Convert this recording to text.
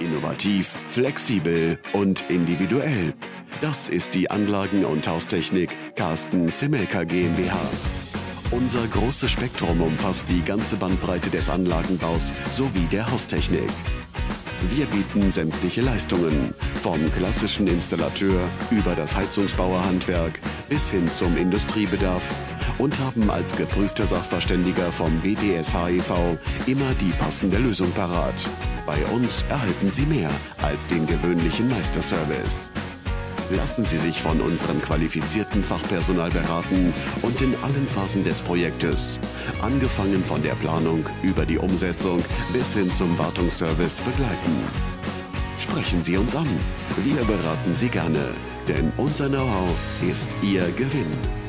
Innovativ, flexibel und individuell. Das ist die Anlagen- und Haustechnik Carsten Semmelka GmbH. Unser großes Spektrum umfasst die ganze Bandbreite des Anlagenbaus sowie der Haustechnik. Wir bieten sämtliche Leistungen, vom klassischen Installateur über das Heizungsbauerhandwerk bis hin zum Industriebedarf und haben als geprüfter Sachverständiger vom BDSH e.V. immer die passende Lösung parat. Bei uns erhalten Sie mehr als den gewöhnlichen Meisterservice. Lassen Sie sich von unserem qualifizierten Fachpersonal beraten und in allen Phasen des Projektes, angefangen von der Planung über die Umsetzung bis hin zum Wartungsservice begleiten. Sprechen Sie uns an. Wir beraten Sie gerne, denn unser Know-how ist Ihr Gewinn.